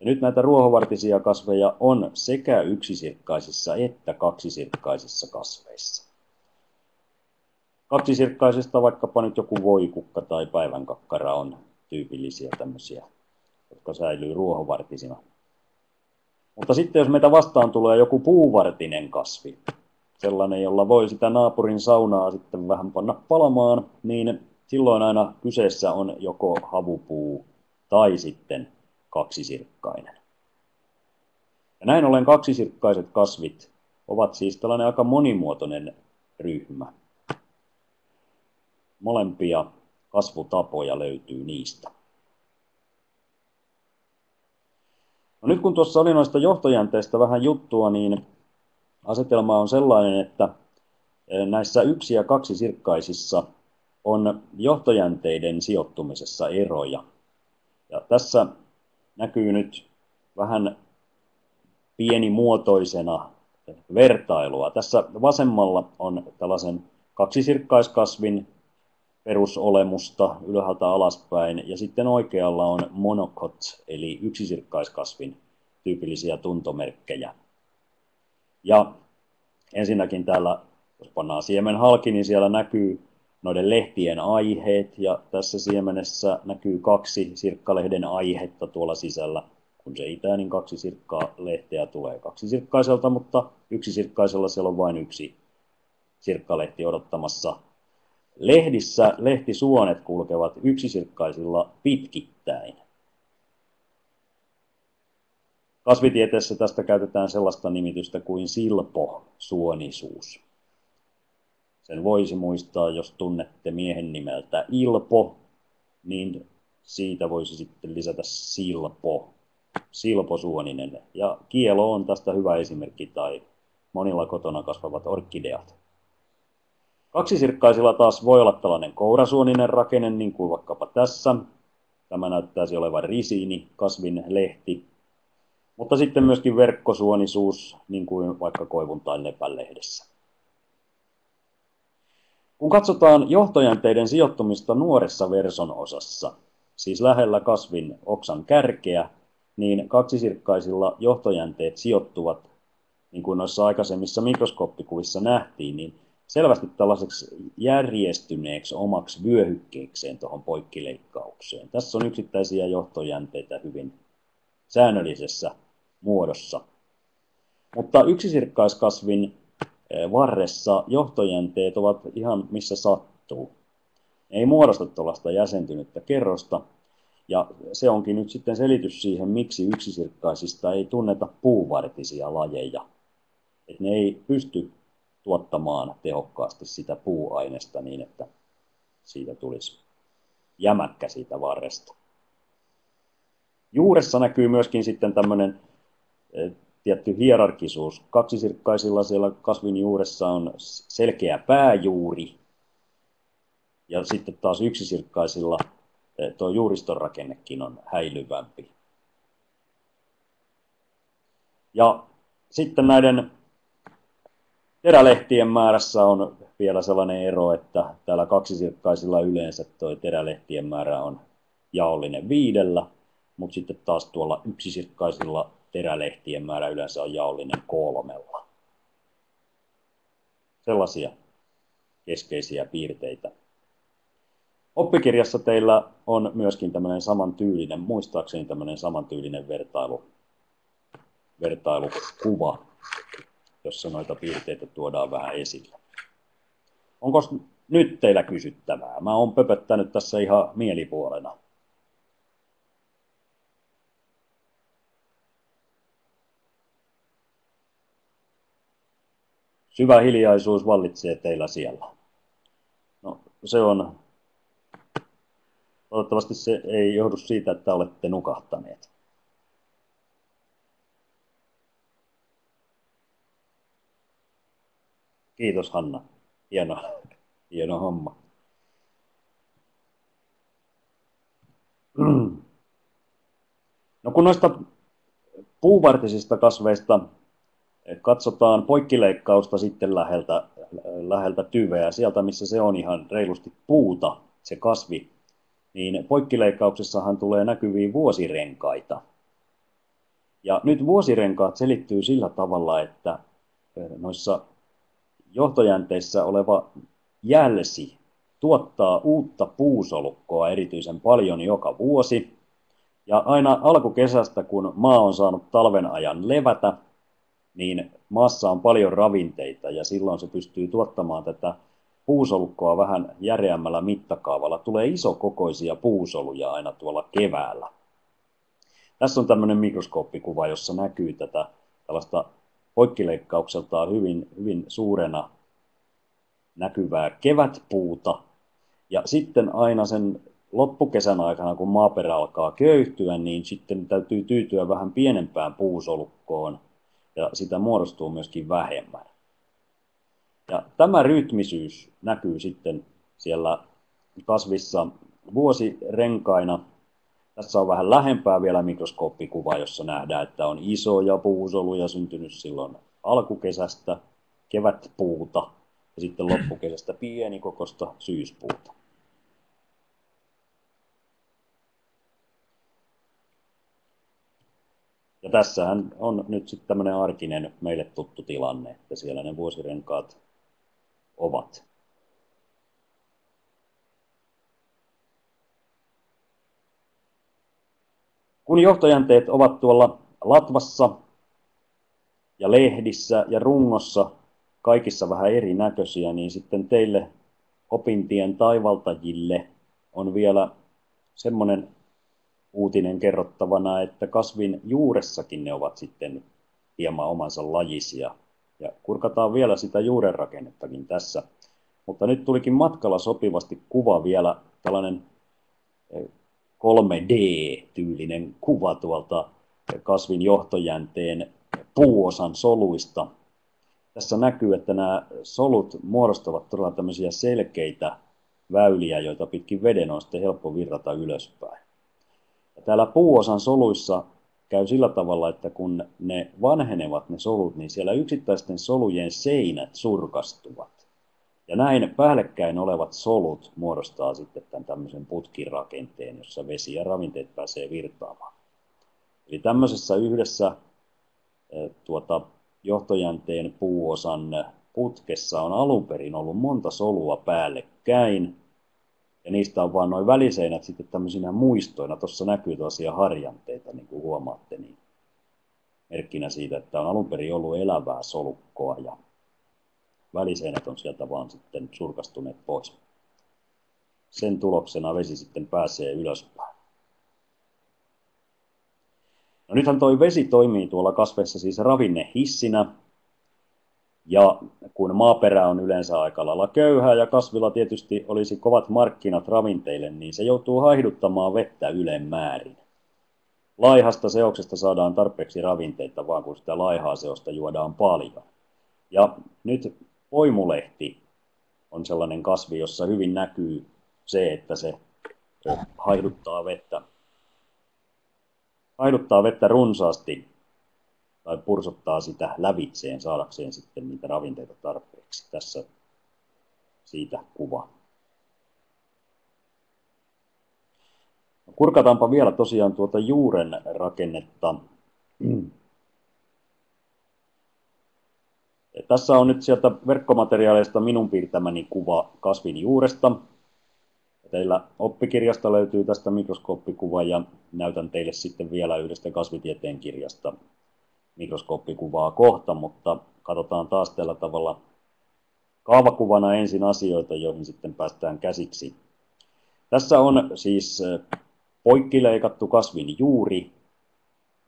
Ja nyt näitä ruohovartisia kasveja on sekä yksisirkkaisissa että kaksisirkkaisissa kasveissa. Kaksisirkkaisista vaikkapa nyt joku voikukka tai päivänkakkara on tyypillisiä tämmöisiä, jotka säilyy ruohovartisina. Mutta sitten jos meitä vastaan tulee joku puuvartinen kasvi, sellainen, jolla voi sitä naapurin saunaa sitten vähän panna palamaan, niin silloin aina kyseessä on joko havupuu tai sitten kaksisirkkainen. Ja näin ollen kaksisirkkaiset kasvit ovat siis tällainen aika monimuotoinen ryhmä. Molempia kasvutapoja löytyy niistä. No nyt kun tuossa oli noista johtojänteistä vähän juttua, niin asetelma on sellainen, että eh, näissä yksi- ja kaksisirkkaisissa on johtojänteiden sijoittumisessa eroja. Ja tässä näkyy nyt vähän pienimuotoisena vertailua. Tässä vasemmalla on tällaisen kaksisirkkaiskasvin perusolemusta ylhäältä alaspäin, ja sitten oikealla on monokot, eli yksisirkkaiskasvin tyypillisiä tuntomerkkejä. Ja ensinnäkin täällä, jos pannaan siemen halki, niin siellä näkyy noiden lehtien aiheet, ja tässä siemenessä näkyy kaksi sirkkalehden aihetta tuolla sisällä. Kun se itää, niin kaksi sirkkaa lehteä tulee kaksi sirkkaiselta, mutta yksi sirkkaisella siellä on vain yksi sirkkalehti odottamassa. Lehdissä lehtisuonet kulkevat yksisirkkaisilla pitkittäin. Kasvitieteessä tästä käytetään sellaista nimitystä kuin silpo-suonisuus. Sen voisi muistaa, jos tunnette miehen nimeltä Ilpo, niin siitä voisi sitten lisätä silpo, silposuoninen. Ja kielo on tästä hyvä esimerkki, tai monilla kotona kasvavat orkideat. Kaksisirkkaisilla taas voi olla tällainen kourasuoninen rakenne, niin kuin vaikkapa tässä. Tämä näyttäisi olevan risiini, kasvin lehti, mutta sitten myöskin verkkosuonisuus, niin kuin vaikka koivun tai lepänlehdessä. Kun katsotaan johtojänteiden sijoittumista nuoressa verson osassa, siis lähellä kasvin oksan kärkeä, niin kaksisirkkaisilla johtojänteet sijoittuvat, niin kuin noissa aikaisemmissa mikroskooppikuvissa nähtiin, niin selvästi tällaiseksi järjestyneeksi omaksi vyöhykkeekseen tuohon poikkileikkaukseen. Tässä on yksittäisiä johtojänteitä hyvin säännöllisessä muodossa. Mutta yksisirkkaiskasvin eh, varressa johtojänteet ovat ihan missä sattuu. Ne ei muodosta tuollaista jäsentynyttä kerrosta, ja se onkin nyt sitten selitys siihen, miksi yksisirkkaisista ei tunneta puuvartisia lajeja. Et ne ei pysty tuottamaan tehokkaasti sitä puuainesta niin, että siitä tulisi jämäkkä siitä varresta. Juuressa näkyy myöskin sitten tämmöinen tietty hierarkisuus. Kaksisirkkaisilla siellä kasvin juuressa on selkeä pääjuuri, ja sitten taas yksisirkkaisilla tuo juuriston rakennekin on häilyvämpi. Ja sitten näiden terälehtien määrässä on vielä sellainen ero, että täällä kaksisirkkaisilla yleensä tuo terälehtien määrä on jaollinen viidellä, mutta sitten taas tuolla yksisirkkaisilla terälehtien määrä yleensä on jaollinen kolmella. Sellaisia keskeisiä piirteitä. Oppikirjassa teillä on myöskin tämmöinen samantyylinen, muistaakseni tämmöinen samantyylinen vertailu, vertailukuva, jossa noita piirteitä tuodaan vähän esille. Onko nyt teillä kysyttävää? Mä oon pöpöttänyt tässä ihan mielipuolena. Syvä hiljaisuus vallitsee teillä siellä. No, se on... Toivottavasti se ei johdu siitä, että olette nukahtaneet. Kiitos Hanna. Hieno, hieno homma. No kun noista puuvartisista kasveista katsotaan poikkileikkausta sitten läheltä, läheltä tyveä, sieltä missä se on ihan reilusti puuta, se kasvi, niin poikkileikkauksessahan tulee näkyviin vuosirenkaita. Ja nyt vuosirenkaat selittyy sillä tavalla, että noissa johtojänteissä oleva jälsi tuottaa uutta puusolukkoa erityisen paljon joka vuosi. Ja aina alkukesästä, kun maa on saanut talven ajan levätä, niin maassa on paljon ravinteita ja silloin se pystyy tuottamaan tätä puusolukkoa vähän järeämmällä mittakaavalla. Tulee isokokoisia puusoluja aina tuolla keväällä. Tässä on tämmöinen mikroskooppikuva, jossa näkyy tätä tällaista poikkileikkaukseltaan hyvin, hyvin suurena näkyvää kevätpuuta. Ja sitten aina sen loppukesän aikana, kun maaperä alkaa köyhtyä, niin sitten täytyy tyytyä vähän pienempään puusolukkoon, ja sitä muodostuu myöskin vähemmän. Ja tämä rytmisyys näkyy sitten siellä kasvissa vuosirenkaina. Tässä on vähän lähempää vielä mikroskooppikuva, jossa nähdään, että on isoja puusoluja syntynyt silloin alkukesästä, kevätpuuta ja sitten loppukesästä pienikokosta syyspuuta. Tässähän on nyt sitten tämmöinen arkinen meille tuttu tilanne, että siellä ne vuosirenkaat ovat. Kun johtojänteet ovat tuolla latvassa ja lehdissä ja rungossa kaikissa vähän erinäköisiä, niin sitten teille opintien taivaltajille on vielä semmoinen uutinen kerrottavana, että kasvin juuressakin ne ovat sitten hieman omansa lajisia. Ja kurkataan vielä sitä juurenrakennettakin tässä. Mutta nyt tulikin matkalla sopivasti kuva vielä, tällainen 3D-tyylinen eh, kuva tuolta kasvin johtojänteen puuosan soluista. Tässä näkyy, että nämä solut muodostavat todella tämmöisiä selkeitä väyliä, joita pitkin veden on sitten helppo virrata ylöspäin. Täällä puuosan soluissa käy sillä tavalla, että kun ne vanhenevat ne solut, niin siellä yksittäisten solujen seinät surkastuvat. Ja näin päällekkäin olevat solut muodostaa sitten tämän tämmöisen putkirakenteen, jossa vesi ja ravinteet pääsee virtaamaan. Eli tämmöisessä yhdessä tuota, johtojänteen puuosan putkessa on alun perin ollut monta solua päällekkäin, ja niistä on vaan noin väliseinät sitten tämmöisinä muistoina. Tuossa näkyy tosiaan harjanteita, niin kuin huomaatte, niin merkkinä siitä, että on alun perin ollut elävää solukkoa ja väliseinät on sieltä vaan sitten surkastuneet pois. Sen tuloksena vesi sitten pääsee ylöspäin. No nythän toi vesi toimii tuolla kasveissa siis ravinnehissinä, ja kun maaperä on yleensä aika lailla köyhää ja kasvilla tietysti olisi kovat markkinat ravinteille, niin se joutuu haihduttamaan vettä ylemmäärin. Laihasta seoksesta saadaan tarpeeksi ravinteita, vaan kun sitä laihaa seosta juodaan paljon. Ja nyt poimulehti on sellainen kasvi, jossa hyvin näkyy se, että se haiduttaa vettä, haiduttaa vettä runsaasti tai pursottaa sitä lävitseen saadakseen sitten niitä ravinteita tarpeeksi. Tässä siitä kuva. No, kurkataanpa vielä tosiaan tuota juuren rakennetta. Mm. Tässä on nyt sieltä verkkomateriaaleista minun piirtämäni kuva kasvin juuresta. Teillä oppikirjasta löytyy tästä mikroskooppikuva ja näytän teille sitten vielä yhdestä kasvitieteen kirjasta mikroskooppikuvaa kohta, mutta katsotaan taas tällä tavalla kaavakuvana ensin asioita, joihin sitten päästään käsiksi. Tässä on siis poikkileikattu kasvin juuri,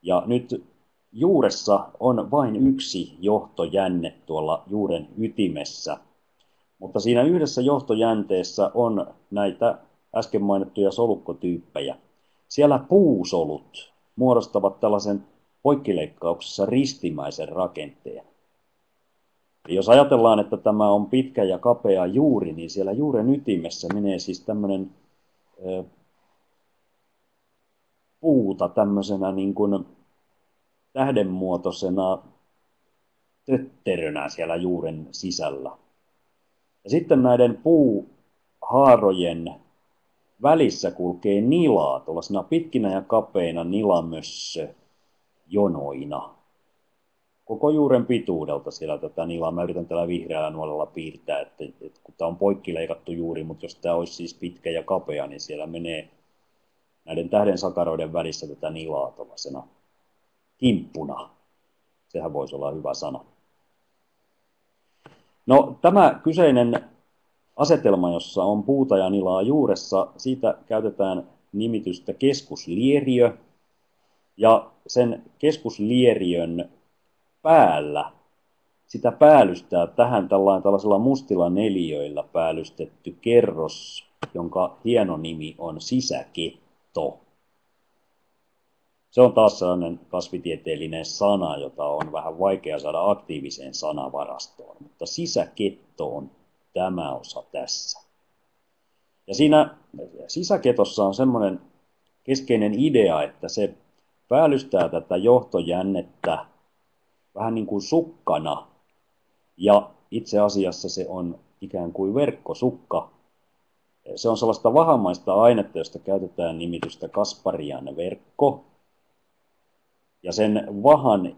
ja nyt juuressa on vain yksi johtojänne tuolla juuren ytimessä, mutta siinä yhdessä johtojänteessä on näitä äsken mainittuja solukkotyyppejä. Siellä puusolut muodostavat tällaisen poikkileikkauksessa ristimäisen rakenteen. Jos ajatellaan, että tämä on pitkä ja kapea juuri, niin siellä juuren ytimessä menee siis tämmöinen puuta tämmöisenä niin kuin tähdenmuotoisena tötterönä siellä juuren sisällä. Ja sitten näiden puuhaarojen välissä kulkee nilaa, tuollaisena pitkinä ja kapeina nilamössö jonoina. Koko juuren pituudelta siellä tätä nilaa. Mä yritän tällä vihreällä nuolella piirtää, että, että kun tämä on poikkileikattu juuri, mutta jos tämä olisi siis pitkä ja kapea, niin siellä menee näiden tähden sakaroiden välissä tätä nilaa tuollaisena kimppuna. Sehän voisi olla hyvä sana. No, tämä kyseinen asetelma, jossa on puuta ja nilaa juuressa, siitä käytetään nimitystä keskuslieriö. Ja sen keskuslieriön päällä sitä päällystää tähän tällainen, tällaisella mustilla neliöillä päällystetty kerros, jonka hieno nimi on sisäketto. Se on taas sellainen kasvitieteellinen sana, jota on vähän vaikea saada aktiiviseen sanavarastoon, mutta sisäketto on tämä osa tässä. Ja siinä sisäketossa on semmoinen keskeinen idea, että se päällystää tätä johtojännettä vähän niin kuin sukkana, ja itse asiassa se on ikään kuin verkkosukka. Se on sellaista vahamaista ainetta, josta käytetään nimitystä Kasparian verkko, ja sen vahan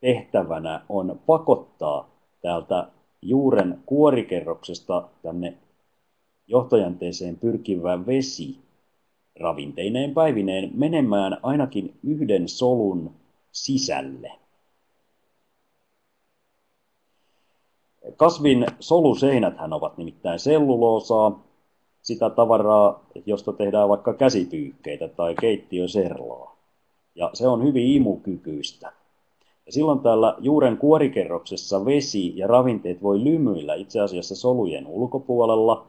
tehtävänä on pakottaa täältä juuren kuorikerroksesta tänne johtojänteeseen pyrkivä vesi ravinteineen päivineen menemään ainakin yhden solun sisälle. Kasvin soluseinäthän ovat nimittäin selluloosaa, sitä tavaraa, josta tehdään vaikka käsipyykkeitä tai keittiöserlaa. Ja se on hyvin imukykyistä. Ja silloin täällä juuren kuorikerroksessa vesi ja ravinteet voi lymyillä itse asiassa solujen ulkopuolella.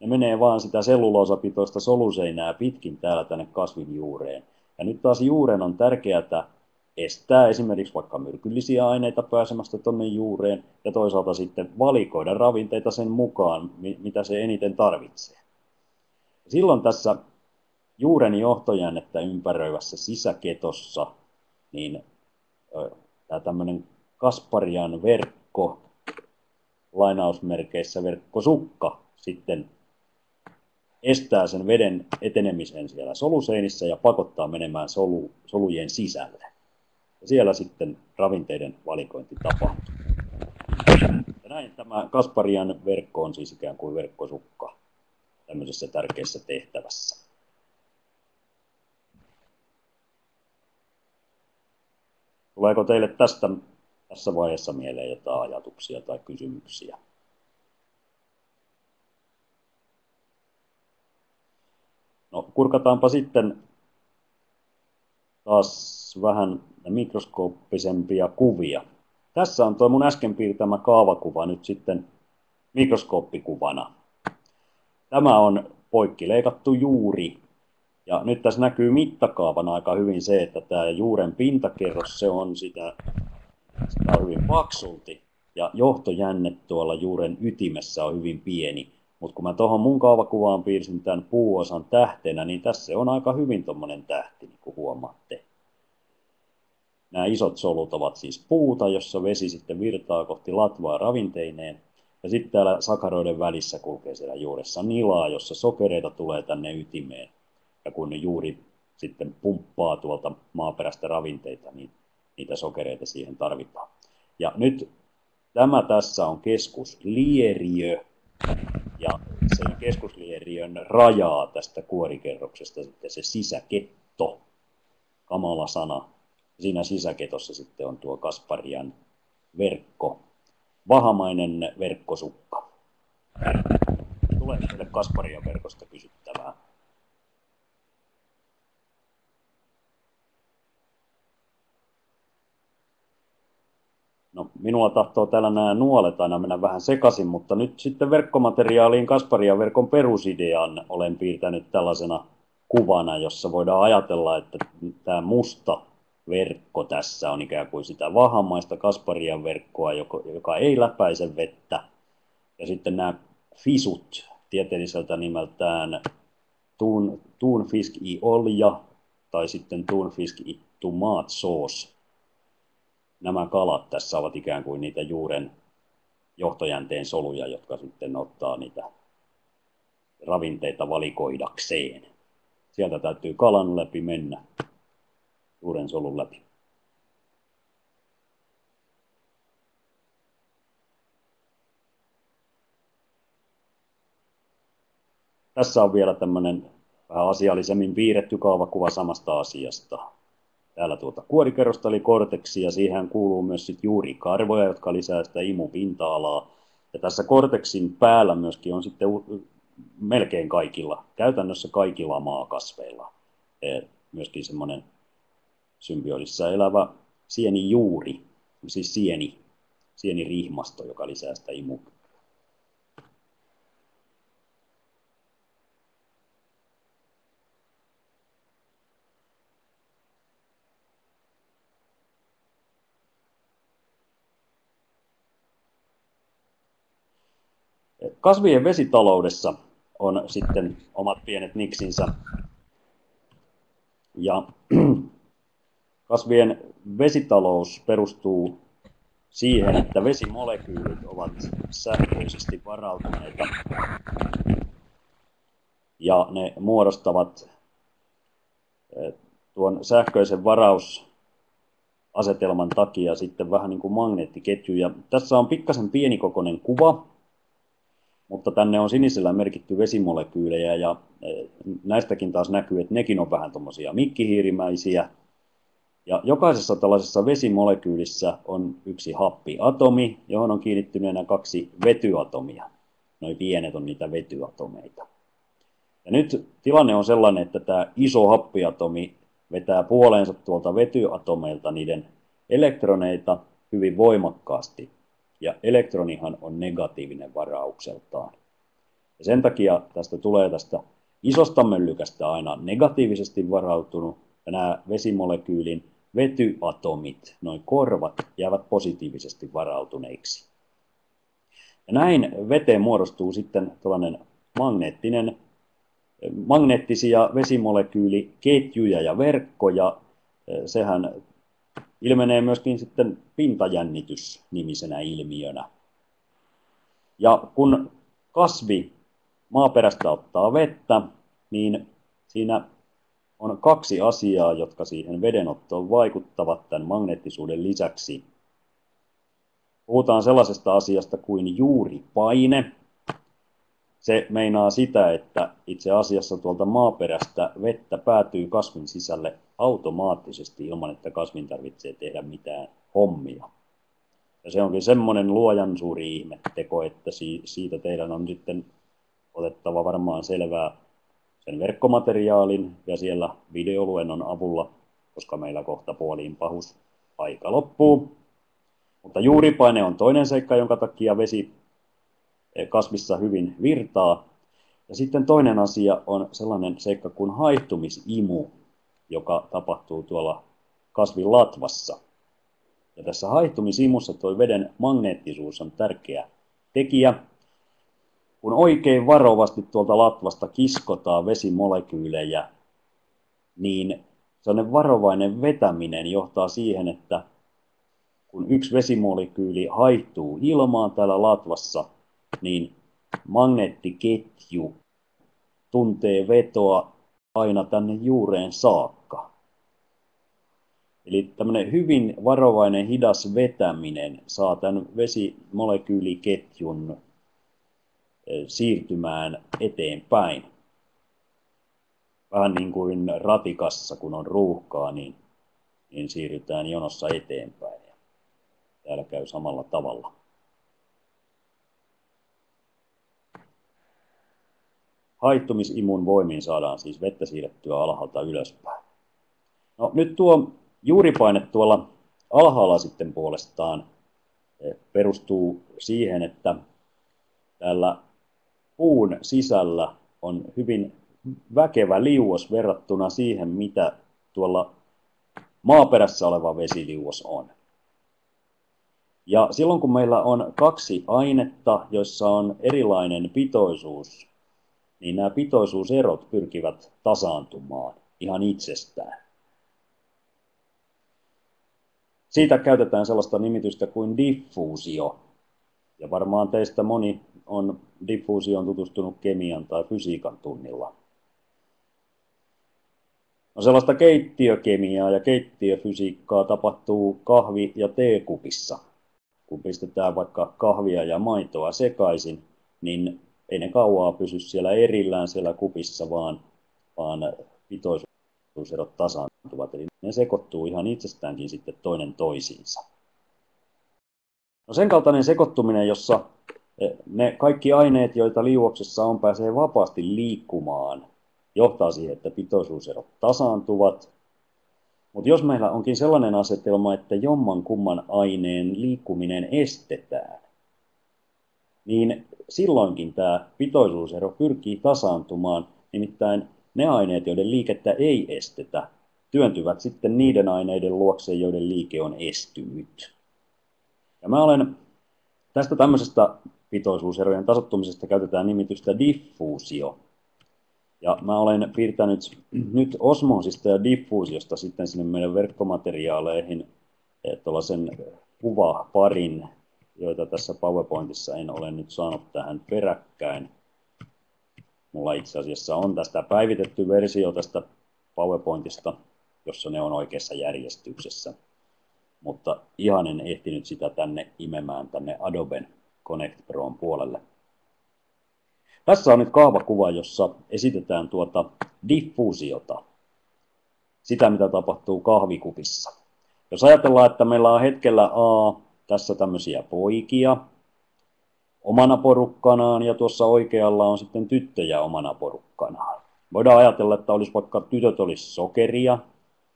Ne menee vaan sitä selluloosapitoista soluseinää pitkin täällä tänne kasvin juureen. Ja nyt taas juuren on tärkeää estää esimerkiksi vaikka myrkyllisiä aineita pääsemästä tuonne juureen ja toisaalta sitten valikoida ravinteita sen mukaan, mitä se eniten tarvitsee. Silloin tässä juuren johtojännettä ympäröivässä sisäketossa, niin tämä tämmöinen Kasparian verkko, lainausmerkeissä verkkosukka, sitten estää sen veden etenemisen siellä soluseinissä ja pakottaa menemään solu, solujen sisälle. Ja siellä sitten ravinteiden valikointi tapahtuu. Ja näin tämä Kasparian verkko on siis ikään kuin verkkosukka tämmöisessä tärkeässä tehtävässä. Tuleeko teille tästä tässä vaiheessa mieleen jotain ajatuksia tai kysymyksiä? No, kurkataanpa sitten taas vähän mikroskooppisempia kuvia. Tässä on tuo mun äsken piirtämä kaavakuva nyt sitten mikroskooppikuvana. Tämä on poikkileikattu juuri ja nyt tässä näkyy mittakaavana aika hyvin se, että tämä juuren pintakerros, se on sitä, sitä on hyvin paksulti ja johtojänne tuolla juuren ytimessä on hyvin pieni. Mutta kun mä tuohon mun kaavakuvaan piirsin tämän puuosan tähtenä, niin tässä on aika hyvin tuommoinen tähti, niin kuin huomaatte. Nämä isot solut ovat siis puuta, jossa vesi sitten virtaa kohti latvaa ravinteineen. Ja sitten täällä sakaroiden välissä kulkee siellä juuressa nilaa, jossa sokereita tulee tänne ytimeen ja kun ne juuri sitten pumppaa tuolta maaperästä ravinteita, niin niitä sokereita siihen tarvitaan. Ja nyt tämä tässä on keskuslieriö, ja sen keskuslieriön rajaa tästä kuorikerroksesta sitten se sisäketto, kamala sana. Siinä sisäketossa sitten on tuo Kasparian verkko, vahamainen verkkosukka. Tulee teille Kasparian verkosta kysyttävää. No, minua tahtoo täällä nämä nuolet aina mennä vähän sekaisin, mutta nyt sitten verkkomateriaaliin Kasparia verkon perusidean olen piirtänyt tällaisena kuvana, jossa voidaan ajatella, että tämä musta verkko tässä on ikään kuin sitä vahamaista Kasparian verkkoa, joka, ei läpäise vettä. Ja sitten nämä fisut tieteelliseltä nimeltään tuun, tuunfisk i olja tai sitten tuunfisk i tomatsås nämä kalat tässä ovat ikään kuin niitä juuren johtojänteen soluja, jotka sitten ottaa niitä ravinteita valikoidakseen. Sieltä täytyy kalan läpi mennä, juuren solun läpi. Tässä on vielä tämmöinen vähän asiallisemmin piirretty kaavakuva samasta asiasta. Täällä tuota kuorikerrosta eli korteksi ja siihen kuuluu myös sit juurikarvoja, jotka lisää sitä imupinta-alaa. Ja tässä korteksin päällä myöskin on sitten melkein kaikilla, käytännössä kaikilla maakasveilla e, myöskin semmoinen symbioodissa elävä sienijuuri, siis sieni, sienirihmasto, joka lisää sitä imupinta Kasvien vesitaloudessa on sitten omat pienet niksinsä. Ja kasvien vesitalous perustuu siihen, että vesimolekyylit ovat sähköisesti varautuneita ja ne muodostavat eh, tuon sähköisen varausasetelman takia sitten vähän niin kuin magneettiketjuja. Tässä on pikkasen pienikokoinen kuva, mutta tänne on sinisellä merkitty vesimolekyylejä ja e, näistäkin taas näkyy, että nekin on vähän tuommoisia mikkihiirimäisiä. Ja jokaisessa tällaisessa vesimolekyylissä on yksi happiatomi, johon on kiinnittyneenä kaksi vetyatomia. Noin pienet on niitä vetyatomeita. Ja nyt tilanne on sellainen, että tämä iso happiatomi vetää puoleensa tuolta vetyatomeilta niiden elektroneita hyvin voimakkaasti ja elektronihan on negatiivinen varaukseltaan. Ja sen takia tästä tulee tästä isosta möllykästä aina negatiivisesti varautunut, ja nämä vesimolekyylin vetyatomit, noin korvat, jäävät positiivisesti varautuneiksi. Ja näin veteen muodostuu sitten tällainen magneettinen, magneettisia vesimolekyyliketjuja ja verkkoja. Sehän ilmenee myöskin sitten pintajännitys nimisenä ilmiönä. Ja kun kasvi maaperästä ottaa vettä, niin siinä on kaksi asiaa, jotka siihen vedenottoon vaikuttavat tämän magneettisuuden lisäksi. Puhutaan sellaisesta asiasta kuin juuripaine, se meinaa sitä, että itse asiassa tuolta maaperästä vettä päätyy kasvin sisälle automaattisesti ilman, että kasvin tarvitsee tehdä mitään hommia. Ja se onkin semmoinen luojan suuri ihme teko, että siitä teidän on sitten otettava varmaan selvää sen verkkomateriaalin ja siellä videoluennon avulla, koska meillä kohta puoliin pahus aika loppuu. Mutta juuripaine on toinen seikka, jonka takia vesi kasvissa hyvin virtaa. Ja sitten toinen asia on sellainen seikka kuin haihtumisimu, joka tapahtuu tuolla kasvin latvassa. Ja tässä haihtumisimussa tuo veden magneettisuus on tärkeä tekijä. Kun oikein varovasti tuolta latvasta kiskotaan vesimolekyylejä, niin sellainen varovainen vetäminen johtaa siihen, että kun yksi vesimolekyyli haihtuu ilmaan täällä latvassa, niin magneettiketju tuntee vetoa aina tänne juureen saakka. Eli tämmöinen hyvin varovainen hidas vetäminen saa tämän vesimolekyyliketjun siirtymään eteenpäin. Vähän niin kuin ratikassa, kun on ruuhkaa, niin, niin siirrytään jonossa eteenpäin. Ja täällä käy samalla tavalla. Haittumisimun voimiin saadaan siis vettä siirrettyä alhaalta ylöspäin. No, nyt tuo juuripaine tuolla alhaalla sitten puolestaan eh, perustuu siihen, että täällä puun sisällä on hyvin väkevä liuos verrattuna siihen, mitä tuolla maaperässä oleva vesiliuos on. Ja silloin kun meillä on kaksi ainetta, joissa on erilainen pitoisuus niin nämä pitoisuuserot pyrkivät tasaantumaan ihan itsestään. Siitä käytetään sellaista nimitystä kuin diffuusio. Ja varmaan teistä moni on diffuusioon tutustunut kemian tai fysiikan tunnilla. No sellaista keittiökemiaa ja keittiöfysiikkaa tapahtuu kahvi- ja teekupissa. Kun pistetään vaikka kahvia ja maitoa sekaisin, niin ei ne kauaa pysy siellä erillään siellä kupissa, vaan, vaan pitoisuuserot tasaantuvat. Eli ne sekoittuu ihan itsestäänkin sitten toinen toisiinsa. No sen kaltainen sekoittuminen, jossa eh, ne kaikki aineet, joita liuoksessa on, pääsee vapaasti liikkumaan, johtaa siihen, että pitoisuuserot tasaantuvat. Mutta jos meillä onkin sellainen asetelma, että jomman kumman aineen liikkuminen estetään, niin silloinkin tämä pitoisuusero pyrkii tasaantumaan, nimittäin ne aineet, joiden liikettä ei estetä, työntyvät sitten niiden aineiden luokse, joiden liike on estynyt. Ja mä olen tästä tämmöisestä pitoisuuserojen tasottumisesta käytetään nimitystä diffuusio. Ja mä olen piirtänyt nyt osmoosista ja diffuusiosta sitten sinne meidän verkkomateriaaleihin eh, tuollaisen kuvaparin, joita tässä PowerPointissa en ole nyt saanut tähän peräkkäin. Mulla itse asiassa on tästä päivitetty versio tästä PowerPointista, jossa ne on oikeassa järjestyksessä. Mutta ihan en ehtinyt sitä tänne imemään tänne Adoben Connect Proon puolelle. Tässä on nyt kaavakuva, jossa esitetään tuota diffuusiota, sitä mitä tapahtuu kahvikupissa. Jos ajatellaan, että meillä on hetkellä A tässä tämmöisiä poikia omana porukkanaan ja tuossa oikealla on sitten tyttöjä omana porukkanaan. Voidaan ajatella, että olisi vaikka tytöt olisi sokeria,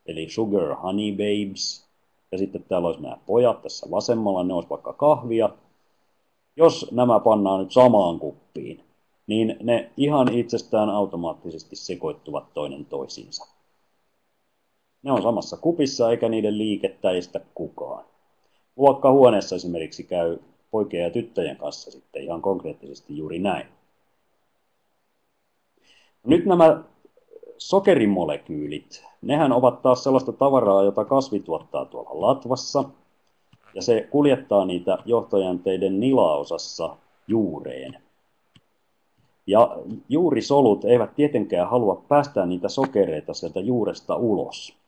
eli sugar honey babes, ja sitten täällä olisi nämä pojat tässä vasemmalla, ne olisi vaikka kahvia. Jos nämä pannaan nyt samaan kuppiin, niin ne ihan itsestään automaattisesti sekoittuvat toinen toisiinsa. Ne on samassa kupissa eikä niiden liikettä estä kukaan. Luokkahuoneessa esimerkiksi käy poikien ja tyttöjen kanssa sitten ihan konkreettisesti juuri näin. Nyt nämä sokerimolekyylit, nehän ovat taas sellaista tavaraa, jota kasvi tuottaa tuolla latvassa, ja se kuljettaa niitä johtojänteiden nilaosassa juureen. Ja juurisolut eivät tietenkään halua päästää niitä sokereita sieltä juuresta ulos.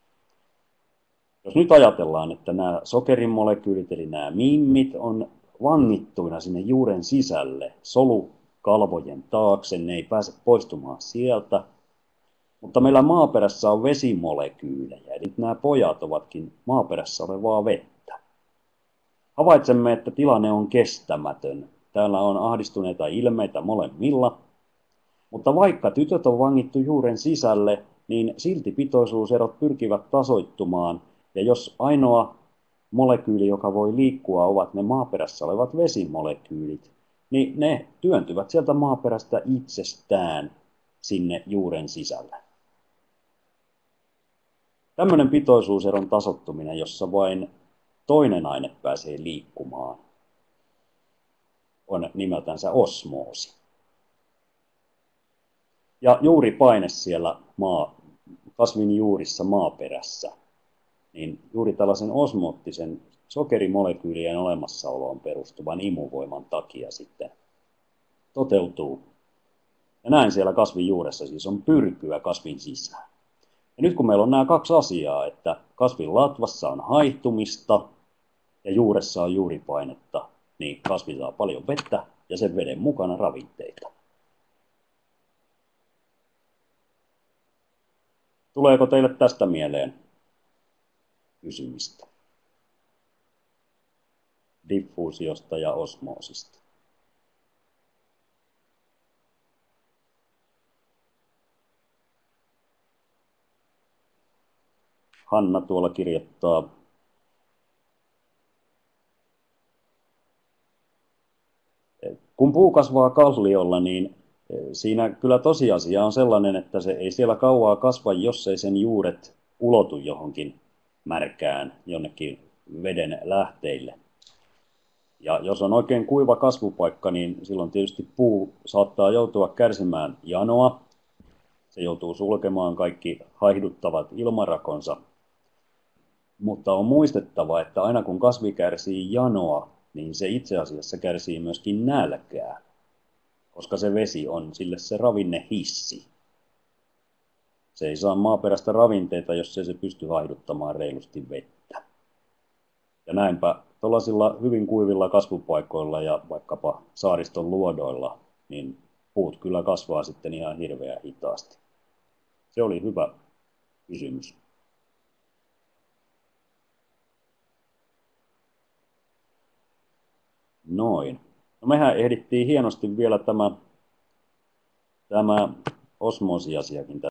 Jos nyt ajatellaan, että nämä sokerimolekyylit, eli nämä mimmit, on vangittuina sinne juuren sisälle, solukalvojen taakse, ne ei pääse poistumaan sieltä. Mutta meillä maaperässä on vesimolekyylejä, eli nämä pojat ovatkin maaperässä olevaa vettä. Havaitsemme, että tilanne on kestämätön. Täällä on ahdistuneita ilmeitä molemmilla, mutta vaikka tytöt on vangittu juuren sisälle, niin silti pitoisuuserot pyrkivät tasoittumaan – ja jos ainoa molekyyli, joka voi liikkua, ovat ne maaperässä olevat vesimolekyylit, niin ne työntyvät sieltä maaperästä itsestään sinne juuren sisälle. Tämmöinen pitoisuuseron tasottuminen, jossa vain toinen aine pääsee liikkumaan, on nimeltänsä osmoosi. Ja juuri paine siellä maa, kasvin juurissa maaperässä niin juuri tällaisen osmoottisen sokerimolekyylien olemassaoloon perustuvan imuvoiman takia sitten toteutuu. Ja näin siellä kasvin juuressa siis on pyrkyä kasvin sisään. Ja nyt kun meillä on nämä kaksi asiaa, että kasvin latvassa on haihtumista ja juuressa on juuripainetta, niin kasvi saa paljon vettä ja sen veden mukana ravinteita. Tuleeko teille tästä mieleen kysymistä. Diffuusiosta ja osmoosista. Hanna tuolla kirjoittaa Kun puu kasvaa kalliolla, niin e, siinä kyllä tosiasia on sellainen, että se ei siellä kauaa kasva, jos ei sen juuret ulotu johonkin märkään jonnekin veden lähteille. Ja jos on oikein kuiva kasvupaikka, niin silloin tietysti puu saattaa joutua kärsimään janoa. Se joutuu sulkemaan kaikki haihduttavat ilmarakonsa. Mutta on muistettava, että aina kun kasvi kärsii janoa, niin se itse asiassa kärsii myöskin nälkää, koska se vesi on sille se ravinnehissi. Se ei saa maaperästä ravinteita, jos ei se pysty haihduttamaan reilusti vettä. Ja näinpä tuollaisilla hyvin kuivilla kasvupaikoilla ja vaikkapa saariston luodoilla, niin puut kyllä kasvaa sitten ihan hirveän hitaasti. Se oli hyvä kysymys. Noin. No mehän ehdittiin hienosti vielä tämä, tämä osmoosiasiakin